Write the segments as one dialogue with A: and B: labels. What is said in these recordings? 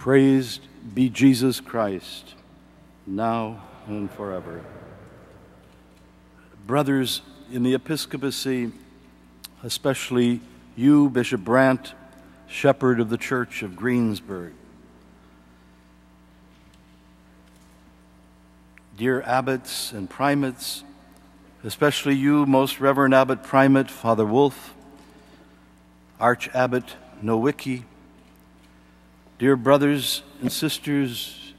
A: Praised be Jesus Christ, now and forever. Brothers in the episcopacy, especially you, Bishop Brandt, shepherd of the Church of Greensburg. Dear abbots and primates, especially you, Most Reverend Abbot Primate Father Wolf, Arch Abbot Nowicki, Dear brothers and sisters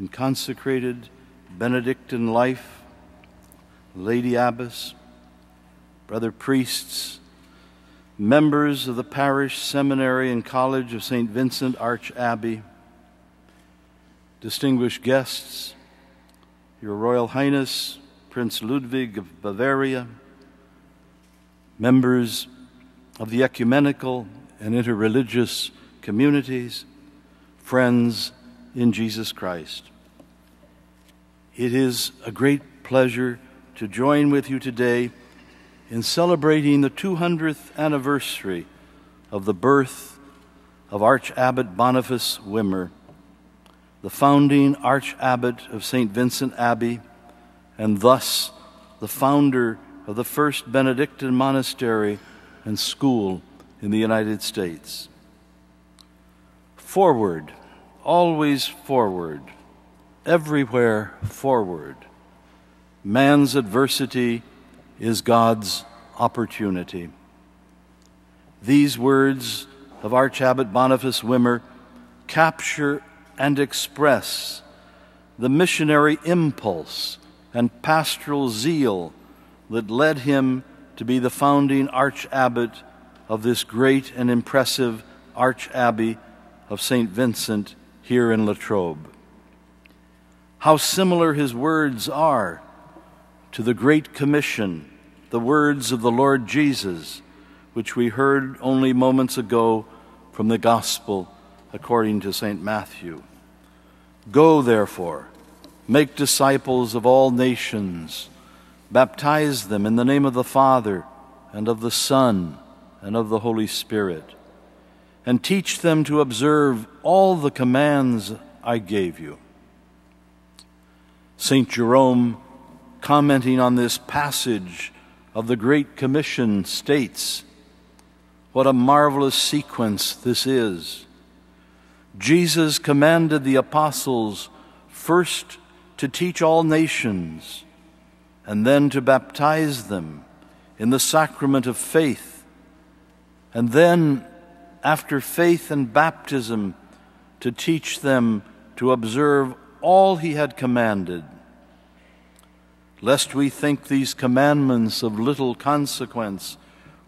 A: in consecrated Benedictine life, Lady Abbess, brother priests, members of the parish seminary and college of St. Vincent Arch Abbey, distinguished guests, Your Royal Highness Prince Ludwig of Bavaria, members of the ecumenical and interreligious communities, friends in Jesus Christ. It is a great pleasure to join with you today in celebrating the 200th anniversary of the birth of Archabbot Boniface Wimmer, the founding Archabbot of St. Vincent Abbey, and thus the founder of the first Benedictine monastery and school in the United States. Forward always forward, everywhere forward. Man's adversity is God's opportunity. These words of Archabbot Boniface Wimmer capture and express the missionary impulse and pastoral zeal that led him to be the founding archabbot of this great and impressive archabbey of St. Vincent here in Latrobe. How similar his words are to the Great Commission, the words of the Lord Jesus, which we heard only moments ago from the Gospel according to St. Matthew. Go, therefore, make disciples of all nations, baptize them in the name of the Father, and of the Son, and of the Holy Spirit and teach them to observe all the commands I gave you. St. Jerome, commenting on this passage of the Great Commission, states what a marvelous sequence this is. Jesus commanded the apostles first to teach all nations and then to baptize them in the sacrament of faith, and then after faith and baptism to teach them to observe all he had commanded. Lest we think these commandments of little consequence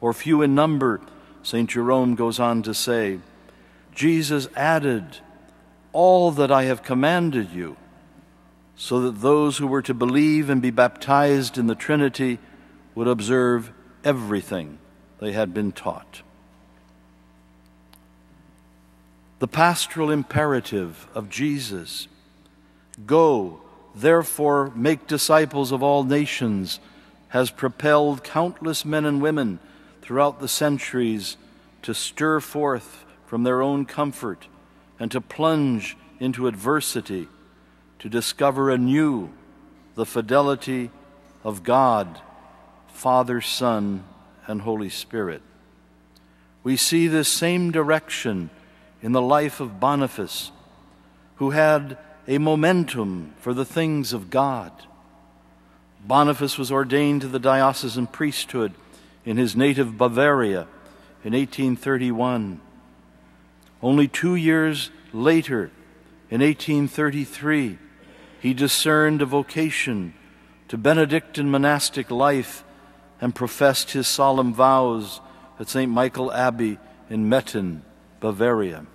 A: or few in number, St. Jerome goes on to say, Jesus added, All that I have commanded you, so that those who were to believe and be baptized in the Trinity would observe everything they had been taught. The pastoral imperative of Jesus Go, therefore, make disciples of all nations has propelled countless men and women throughout the centuries to stir forth from their own comfort and to plunge into adversity, to discover anew the fidelity of God, Father, Son, and Holy Spirit. We see this same direction in the life of Boniface, who had a momentum for the things of God. Boniface was ordained to the diocesan priesthood in his native Bavaria in 1831. Only two years later, in 1833, he discerned a vocation to Benedictine monastic life and professed his solemn vows at St. Michael Abbey in Metten, Bavaria.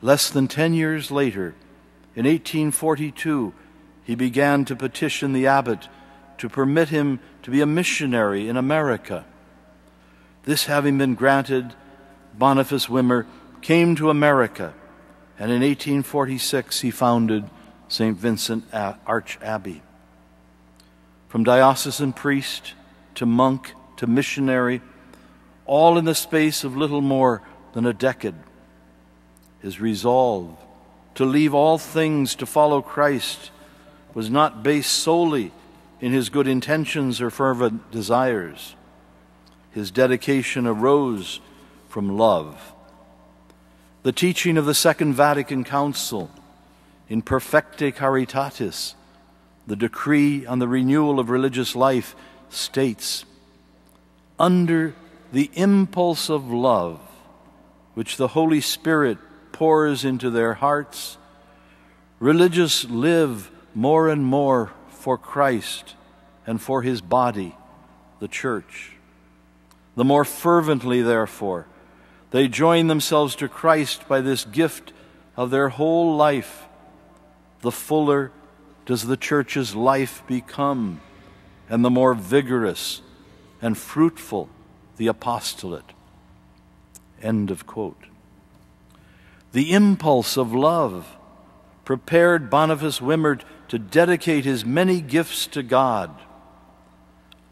A: Less than 10 years later, in 1842, he began to petition the abbot to permit him to be a missionary in America. This having been granted, Boniface Wimmer came to America, and in 1846 he founded St. Vincent Arch Abbey. From diocesan priest to monk to missionary, all in the space of little more than a decade. His resolve to leave all things to follow Christ was not based solely in his good intentions or fervent desires. His dedication arose from love. The teaching of the Second Vatican Council in Perfectae Caritatis, the decree on the renewal of religious life, states under the impulse of love, which the Holy Spirit pours into their hearts, religious live more and more for Christ and for his body, the church. The more fervently, therefore, they join themselves to Christ by this gift of their whole life, the fuller does the church's life become, and the more vigorous and fruitful the apostolate. End of quote. The impulse of love prepared Boniface Wimmer to dedicate his many gifts to God.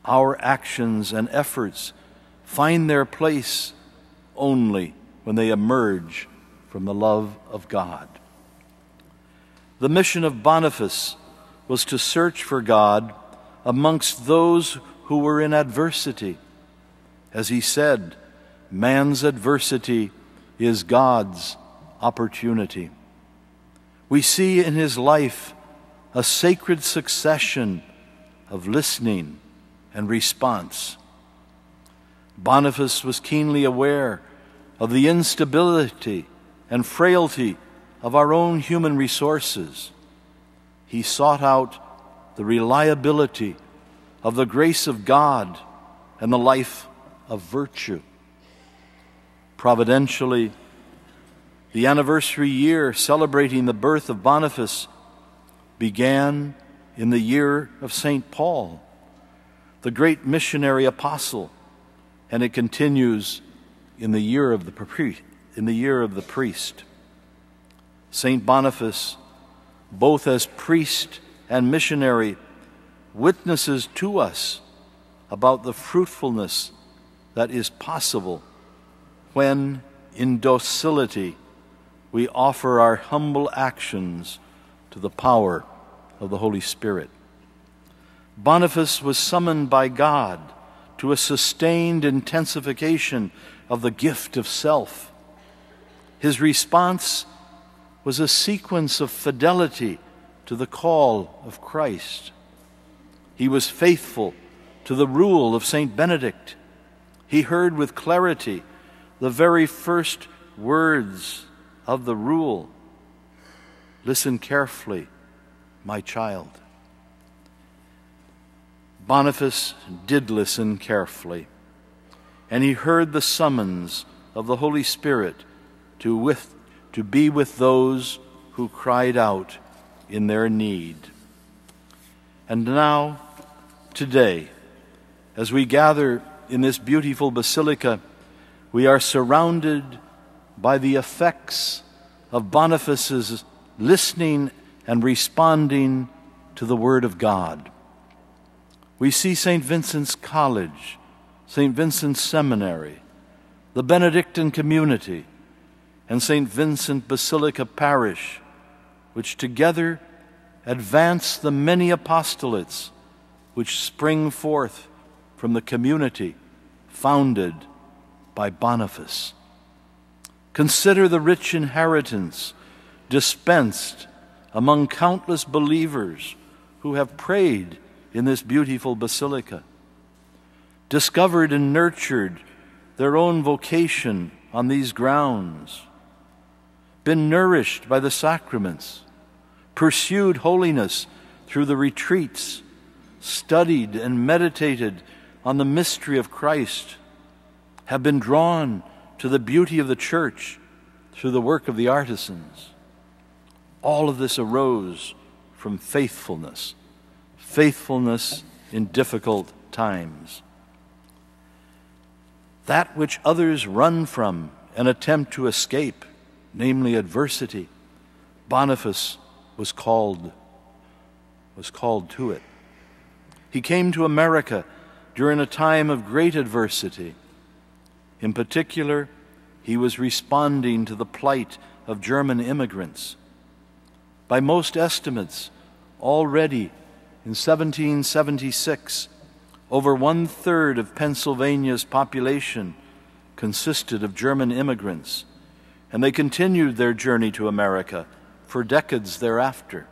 A: Our actions and efforts find their place only when they emerge from the love of God. The mission of Boniface was to search for God amongst those who were in adversity. As he said, man's adversity is God's opportunity. We see in his life a sacred succession of listening and response. Boniface was keenly aware of the instability and frailty of our own human resources. He sought out the reliability of the grace of God and the life of virtue. Providentially, the anniversary year celebrating the birth of Boniface began in the year of St. Paul, the great missionary apostle, and it continues in the year of the, in the year of the priest. St. Boniface, both as priest and missionary, witnesses to us about the fruitfulness that is possible when, in docility, we offer our humble actions to the power of the Holy Spirit. Boniface was summoned by God to a sustained intensification of the gift of self. His response was a sequence of fidelity to the call of Christ. He was faithful to the rule of St. Benedict. He heard with clarity the very first words of the rule. Listen carefully, my child. Boniface did listen carefully, and he heard the summons of the Holy Spirit to, with, to be with those who cried out in their need. And now, today, as we gather in this beautiful basilica, we are surrounded by the effects of Boniface's listening and responding to the Word of God. We see St. Vincent's College, St. Vincent's Seminary, the Benedictine Community, and St. Vincent Basilica Parish, which together advance the many apostolates which spring forth from the community founded by Boniface. Consider the rich inheritance dispensed among countless believers who have prayed in this beautiful basilica, discovered and nurtured their own vocation on these grounds, been nourished by the sacraments, pursued holiness through the retreats, studied and meditated on the mystery of Christ, have been drawn to the beauty of the church through the work of the artisans. All of this arose from faithfulness, faithfulness in difficult times. That which others run from and attempt to escape, namely adversity, Boniface was called was called to it. He came to America during a time of great adversity in particular, he was responding to the plight of German immigrants. By most estimates, already in 1776, over one third of Pennsylvania's population consisted of German immigrants, and they continued their journey to America for decades thereafter.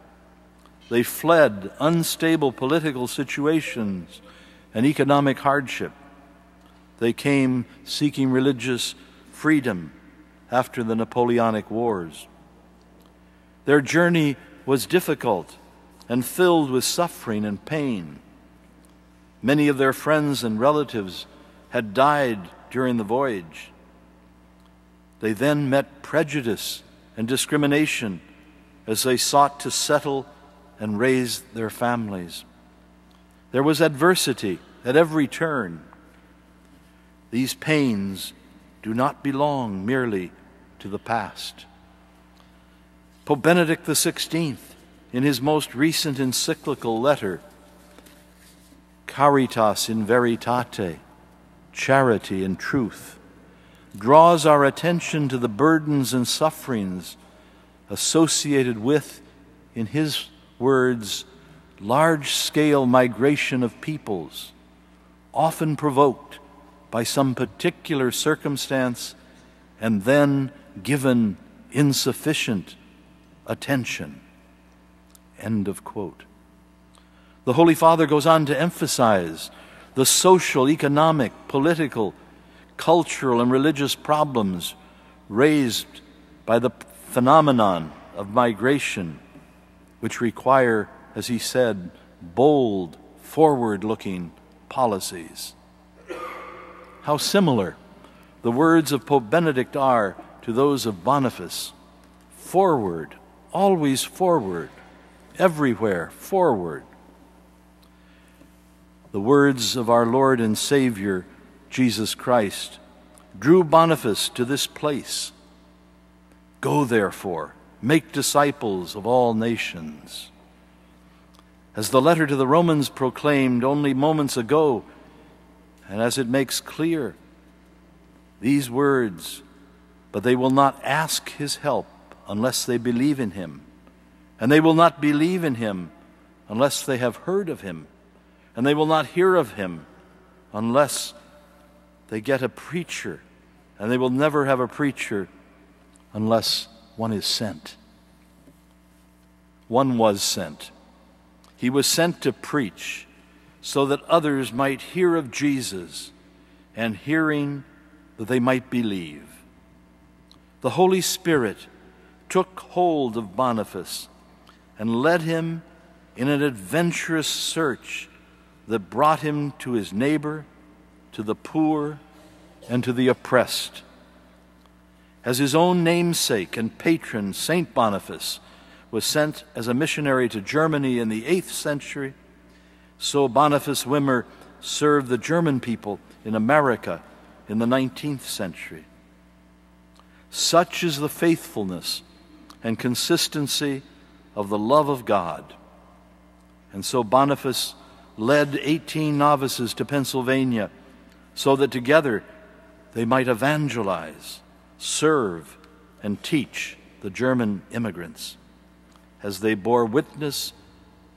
A: They fled unstable political situations and economic hardship. They came seeking religious freedom after the Napoleonic Wars. Their journey was difficult and filled with suffering and pain. Many of their friends and relatives had died during the voyage. They then met prejudice and discrimination as they sought to settle and raise their families. There was adversity at every turn. These pains do not belong merely to the past. Pope Benedict XVI, in his most recent encyclical letter, Caritas in Veritate, Charity in Truth, draws our attention to the burdens and sufferings associated with, in his words, large scale migration of peoples, often provoked by some particular circumstance and then given insufficient attention. End of quote. The Holy Father goes on to emphasize the social, economic, political, cultural, and religious problems raised by the phenomenon of migration, which require, as he said, bold, forward looking policies. How similar the words of Pope Benedict are to those of Boniface forward, always forward, everywhere forward. The words of our Lord and Savior, Jesus Christ, drew Boniface to this place. Go, therefore, make disciples of all nations. As the letter to the Romans proclaimed only moments ago, and as it makes clear, these words, but they will not ask his help unless they believe in him, and they will not believe in him unless they have heard of him and they will not hear of him unless they get a preacher, and they will never have a preacher unless one is sent. One was sent. He was sent to preach so that others might hear of Jesus, and hearing that they might believe. The Holy Spirit took hold of Boniface and led him in an adventurous search that brought him to his neighbor, to the poor, and to the oppressed. As his own namesake and patron, St. Boniface, was sent as a missionary to Germany in the 8th century, so Boniface Wimmer served the German people in America in the 19th century. Such is the faithfulness and consistency of the love of God. And so Boniface led 18 novices to Pennsylvania so that together they might evangelize, serve, and teach the German immigrants as they bore witness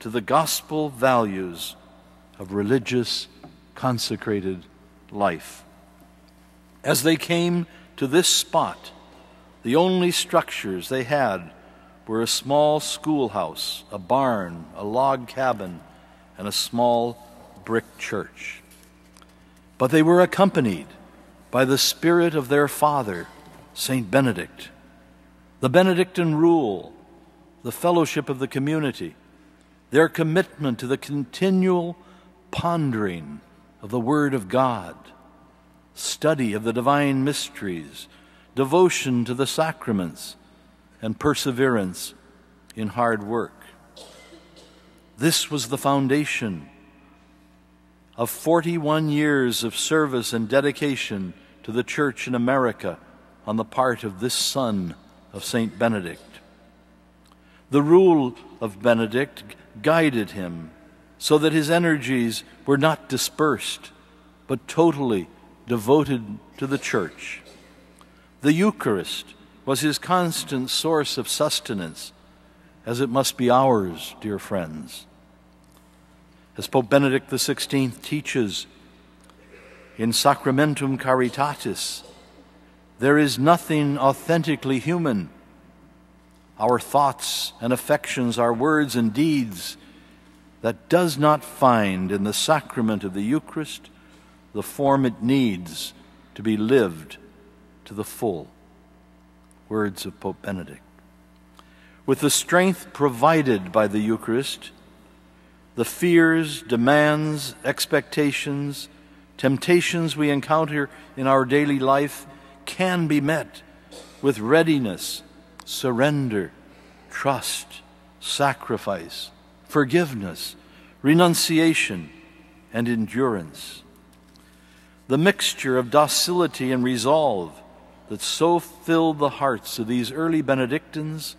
A: to the gospel values of religious, consecrated life. As they came to this spot, the only structures they had were a small schoolhouse, a barn, a log cabin, and a small brick church. But they were accompanied by the spirit of their father, St. Benedict, the Benedictine rule, the fellowship of the community, their commitment to the continual pondering of the Word of God, study of the divine mysteries, devotion to the sacraments, and perseverance in hard work. This was the foundation of 41 years of service and dedication to the church in America on the part of this son of St. Benedict. The rule of Benedict guided him so that his energies were not dispersed, but totally devoted to the church. The Eucharist was his constant source of sustenance, as it must be ours, dear friends. As Pope Benedict XVI teaches in Sacramentum Caritatis, there is nothing authentically human. Our thoughts and affections, our words and deeds, that does not find in the sacrament of the Eucharist the form it needs to be lived to the full. Words of Pope Benedict. With the strength provided by the Eucharist, the fears, demands, expectations, temptations we encounter in our daily life can be met with readiness, surrender, trust, sacrifice, forgiveness, renunciation, and endurance. The mixture of docility and resolve that so filled the hearts of these early Benedictines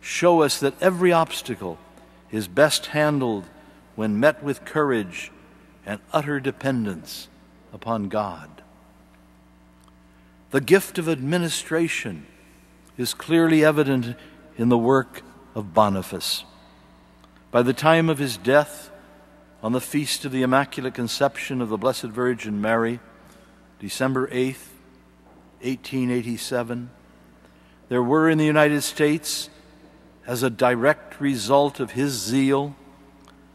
A: show us that every obstacle is best handled when met with courage and utter dependence upon God. The gift of administration is clearly evident in the work of Boniface. By the time of his death, on the feast of the Immaculate Conception of the Blessed Virgin Mary, December 8, 1887, there were in the United States, as a direct result of his zeal,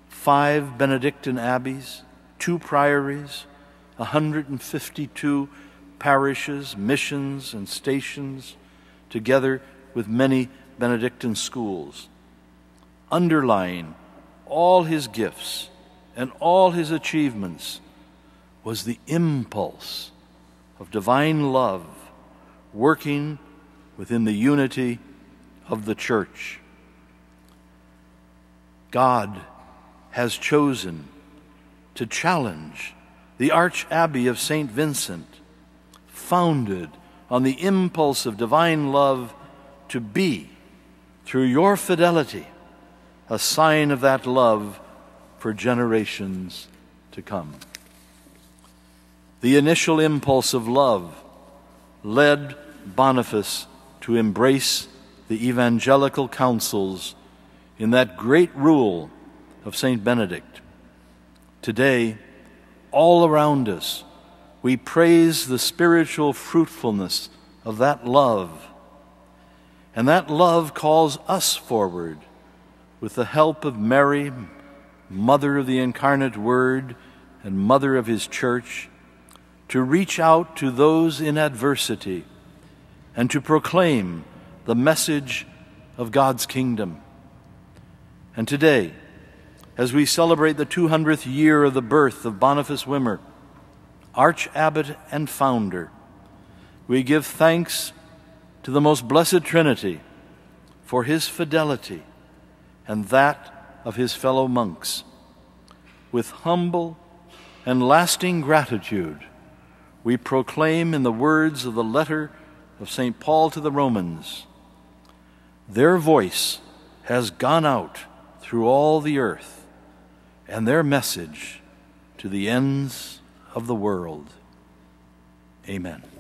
A: five Benedictine abbeys, two priories, 152 parishes, missions, and stations, together with many Benedictine schools. Underlying all his gifts and all his achievements was the impulse of divine love working within the unity of the church. God has chosen to challenge the Archabbey of St. Vincent, founded on the impulse of divine love to be, through your fidelity, a sign of that love for generations to come. The initial impulse of love led Boniface to embrace the evangelical counsels in that great rule of St. Benedict. Today, all around us, we praise the spiritual fruitfulness of that love. And that love calls us forward with the help of Mary, Mother of the Incarnate Word and Mother of His Church, to reach out to those in adversity and to proclaim the message of God's kingdom. And today, as we celebrate the 200th year of the birth of Boniface Wimmer, Arch Abbot and Founder, we give thanks to the most blessed Trinity for his fidelity and that of his fellow monks. With humble and lasting gratitude, we proclaim in the words of the letter of St. Paul to the Romans Their voice has gone out through all the earth, and their message to the ends of the world. Amen.